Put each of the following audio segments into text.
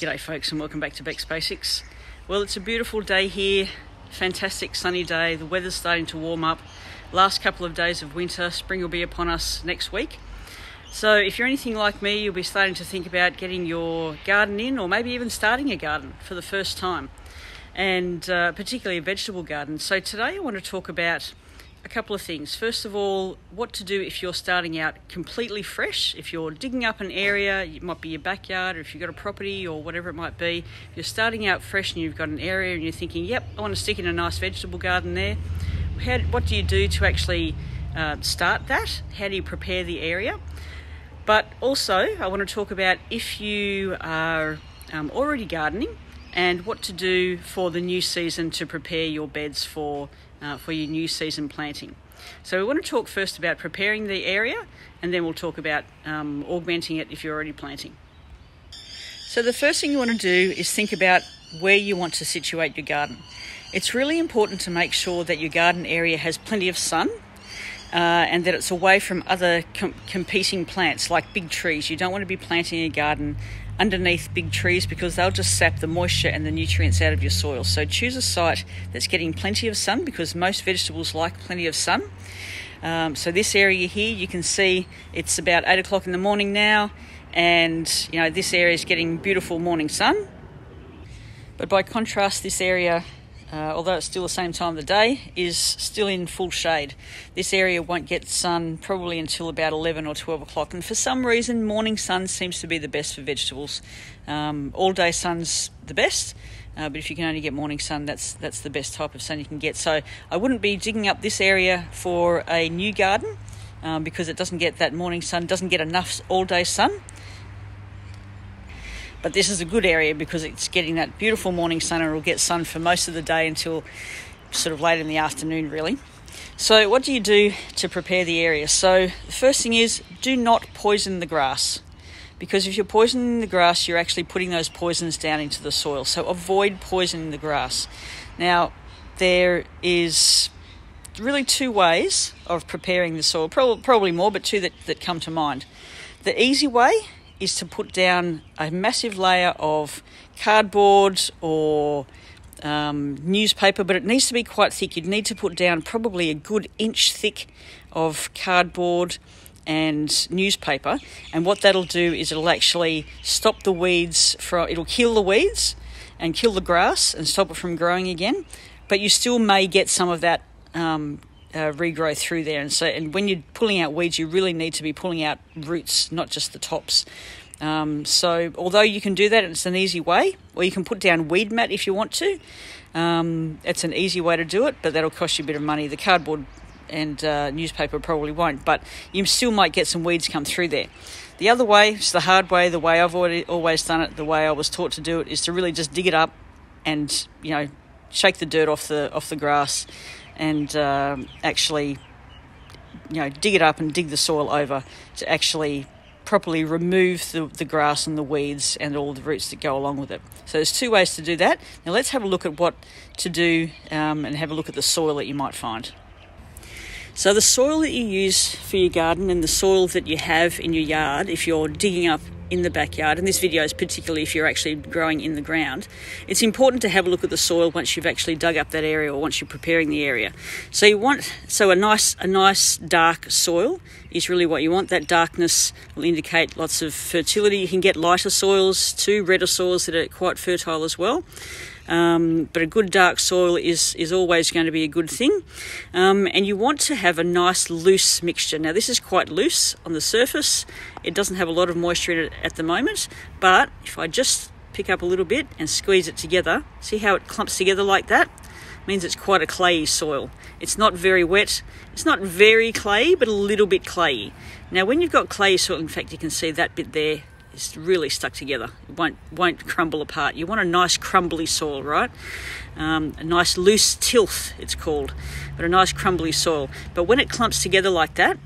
G'day, folks, and welcome back to Beck's Basics. Well, it's a beautiful day here, fantastic sunny day. The weather's starting to warm up. Last couple of days of winter, spring will be upon us next week. So, if you're anything like me, you'll be starting to think about getting your garden in, or maybe even starting a garden for the first time, and uh, particularly a vegetable garden. So, today I want to talk about a couple of things. First of all, what to do if you're starting out completely fresh. If you're digging up an area, it might be your backyard, or if you've got a property or whatever it might be. If you're starting out fresh and you've got an area and you're thinking, yep, I want to stick in a nice vegetable garden there, how, what do you do to actually uh, start that? How do you prepare the area? But also, I want to talk about if you are um, already gardening and what to do for the new season to prepare your beds for, uh, for your new season planting. So, we want to talk first about preparing the area and then we'll talk about um, augmenting it if you're already planting. So, the first thing you want to do is think about where you want to situate your garden. It's really important to make sure that your garden area has plenty of sun uh, and that it's away from other com- competing plants like big trees. You don't want to be planting a garden underneath big trees because they'll just sap the moisture and the nutrients out of your soil. So choose a site that's getting plenty of sun because most vegetables like plenty of sun. Um, so this area here, you can see it's about eight o'clock in the morning now, and you know this area is getting beautiful morning sun. But by contrast, this area uh, although it's still the same time of the day, is still in full shade. This area won't get sun probably until about 11 or 12 o'clock, and for some reason, morning sun seems to be the best for vegetables. Um, all day sun's the best. Uh, but if you can only get morning sun, that's that's the best type of sun you can get. So I wouldn't be digging up this area for a new garden um, because it doesn't get that morning sun, doesn't get enough all day sun. But this is a good area because it's getting that beautiful morning sun and it'll get sun for most of the day until sort of late in the afternoon, really. So, what do you do to prepare the area? So, the first thing is do not poison the grass because if you're poisoning the grass, you're actually putting those poisons down into the soil. So, avoid poisoning the grass. Now, there is really two ways of preparing the soil, probably more, but two that, that come to mind. The easy way is to put down a massive layer of cardboard or um, newspaper, but it needs to be quite thick. You'd need to put down probably a good inch thick of cardboard and newspaper. And what that'll do is it'll actually stop the weeds from, it'll kill the weeds and kill the grass and stop it from growing again. But you still may get some of that um, uh, regrow through there. And so, and when you're pulling out weeds, you really need to be pulling out roots, not just the tops. Um, so, although you can do that, it's an easy way, or you can put down weed mat if you want to. Um, it's an easy way to do it, but that'll cost you a bit of money. The cardboard and uh, newspaper probably won't, but you still might get some weeds come through there. The other way, it's the hard way, the way I've always done it, the way I was taught to do it, is to really just dig it up and you know shake the dirt off the off the grass and uh, actually, you know, dig it up and dig the soil over to actually properly remove the, the grass and the weeds and all the roots that go along with it. So there's two ways to do that. Now let's have a look at what to do um, and have a look at the soil that you might find. So the soil that you use for your garden and the soil that you have in your yard, if you're digging up in the backyard, and this video is particularly if you're actually growing in the ground, it's important to have a look at the soil once you've actually dug up that area or once you're preparing the area. So you want so a nice a nice dark soil is really what you want. That darkness will indicate lots of fertility. You can get lighter soils too, redder soils that are quite fertile as well. Um, but a good dark soil is, is always going to be a good thing. Um, and you want to have a nice loose mixture. Now, this is quite loose on the surface, it doesn't have a lot of moisture in it at the moment, but if I just pick up a little bit and squeeze it together, see how it clumps together like that? It means it's quite a clayey soil. It's not very wet, it's not very clayey, but a little bit clayey. Now, when you've got clayey soil, in fact, you can see that bit there is really stuck together. It won't won't crumble apart. You want a nice crumbly soil, right? Um, a nice loose tilth, it's called, but a nice crumbly soil. But when it clumps together like that,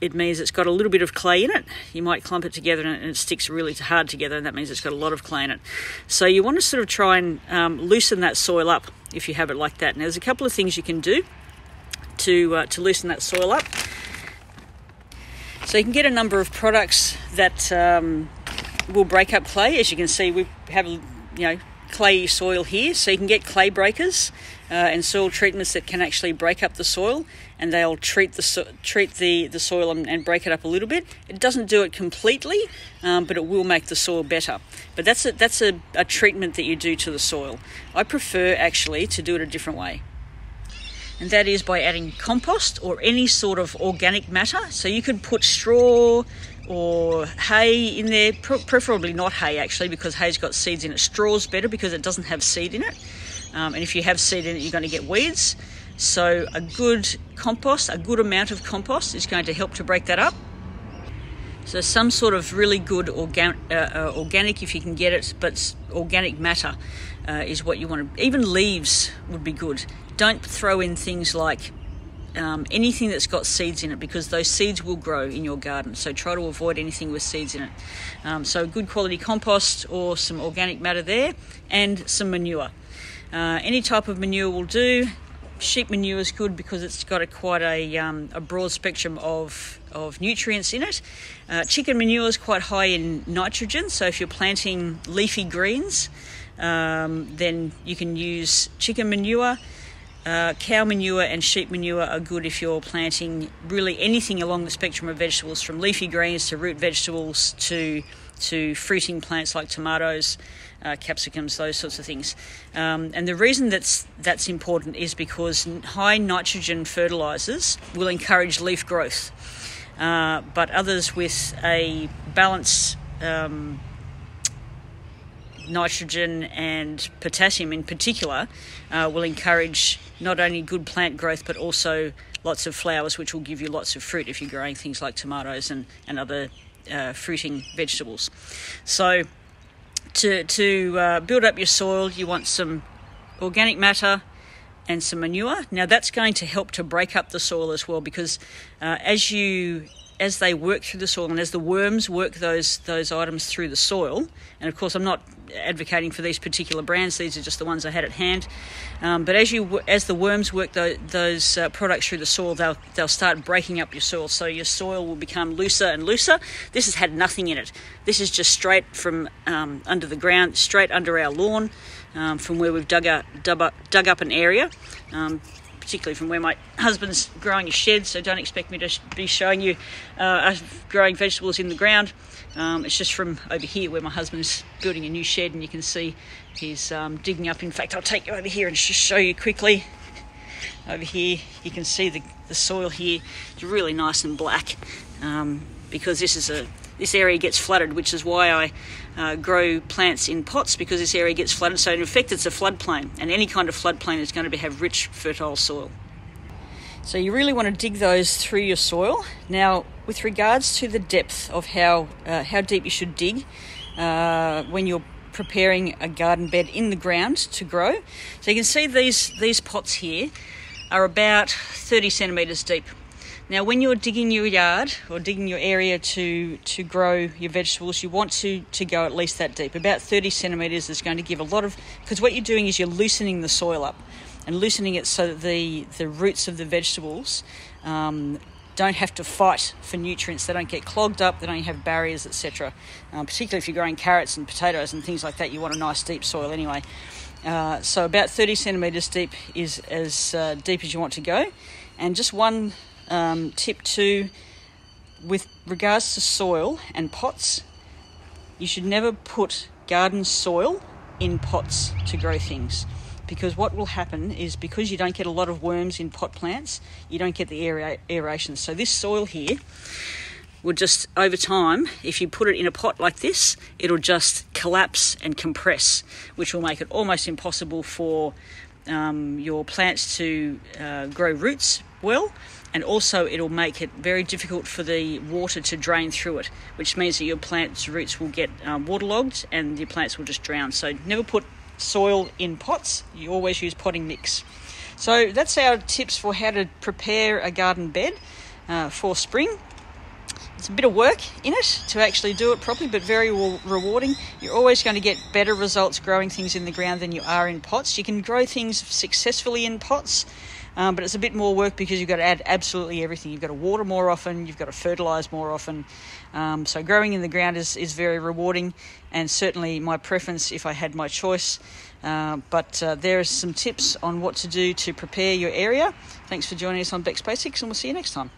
it means it's got a little bit of clay in it. You might clump it together and it sticks really hard together, and that means it's got a lot of clay in it. So you want to sort of try and um, loosen that soil up if you have it like that. Now, there's a couple of things you can do to uh, to loosen that soil up. So you can get a number of products that um, will break up clay. As you can see, we have you know clay soil here, so you can get clay breakers uh, and soil treatments that can actually break up the soil, and they'll treat the so- treat the the soil and, and, break it up a little bit. It doesn't do it completely, um, but it will make the soil better. But that's a that's a, a treatment that you do to the soil. I prefer actually to do it a different way and that is by adding compost or any sort of organic matter. So you could put straw or hay in there, preferably not hay actually, because hay's got seeds in it. Straw's better because it doesn't have seed in it, um, and if you have seed in it, you're going to get weeds. So a good compost, a good amount of compost, is going to help to break that up. So some sort of really good organ- uh, uh, organic, if you can get it, but organic matter uh, is what you want to. Even leaves would be good don't throw in things like um, anything that's got seeds in it because those seeds will grow in your garden. So try to avoid anything with seeds in it. Um, so good quality compost or some organic matter there and some manure. Uh, any type of manure will do. Sheep manure is good because it's got a quite a, um, a broad spectrum of, of nutrients in it. Uh, chicken manure is quite high in nitrogen, so if you're planting leafy greens, um, then you can use chicken manure. Uh, cow manure and sheep manure are good if you're planting really anything along the spectrum of vegetables, from leafy greens to root vegetables to to fruiting plants like tomatoes, uh, capsicums, those sorts of things. Um, and the reason that's that's important is because high nitrogen fertilizers will encourage leaf growth, uh, but others with a balanced um, nitrogen and potassium in particular uh, will encourage not only good plant growth but also lots of flowers, which will give you lots of fruit if you're growing things like tomatoes and, and other uh, fruiting vegetables. So, to, to uh, build up your soil, you want some organic matter and some manure. Now, that's going to help to break up the soil as well because uh, as you as they work through the soil and as the worms work those those items through the soil, and of course I'm not advocating for these particular brands; these are just the ones I had at hand. Um, but as you as the worms work those, those uh, products through the soil, they'll they'll start breaking up your soil, so your soil will become looser and looser. This has had nothing in it. This is just straight from um, under the ground, straight under our lawn, um, from where we've dug up dug up, dug up an area. Particularly from where my husband's growing a shed, so don't expect me to be showing you uh, growing vegetables in the ground. Um, it's just from over here where my husband's building a new shed, and you can see he's um, digging up. In fact, I'll take you over here and just show you quickly. Over here, you can see the, the soil here. It's really nice and black um, because this is a this area gets flooded, which is why I uh, grow plants in pots because this area gets flooded. So in effect, it's a floodplain, and any kind of floodplain is going to be, have rich, fertile soil. So you really want to dig those through your soil. Now, with regards to the depth of how uh, how deep you should dig uh, when you're preparing a garden bed in the ground to grow, so you can see these these pots here are about 30 centimeters deep. Now, when you're digging your yard or digging your area to, to grow your vegetables, you want to, to go at least that deep. About 30 centimetres is going to give a lot of, because what you're doing is you're loosening the soil up and loosening it so that the, the roots of the vegetables um, don't have to fight for nutrients. They don't get clogged up, they don't have barriers, etc. Um, particularly if you're growing carrots and potatoes and things like that, you want a nice deep soil anyway. Uh, so, about 30 centimetres deep is as uh, deep as you want to go. And just one um, tip two, with regards to soil and pots, you should never put garden soil in pots to grow things because what will happen is because you don't get a lot of worms in pot plants, you don't get the aeration. So this soil here will just over time, if you put it in a pot like this, it'll just collapse and compress, which will make it almost impossible for um, your plants to uh, grow roots well and also it'll make it very difficult for the water to drain through it, which means that your plant's roots will get um, waterlogged and your plants will just drown. So never put soil in pots. You always use potting mix. So that's our tips for how to prepare a garden bed uh, for spring. It's a bit of work in it to actually do it properly, but very rewarding. You're always going to get better results growing things in the ground than you are in pots. You can grow things successfully in pots um, but it's a bit more work because you've got to add absolutely everything. You've got to water more often, you've got to fertilise more often. Um, so growing in the ground is, is very rewarding, and certainly my preference if I had my choice. Uh, but uh, there are some tips on what to do to prepare your area. Thanks for joining us on Beck's Basics, and we'll see you next time.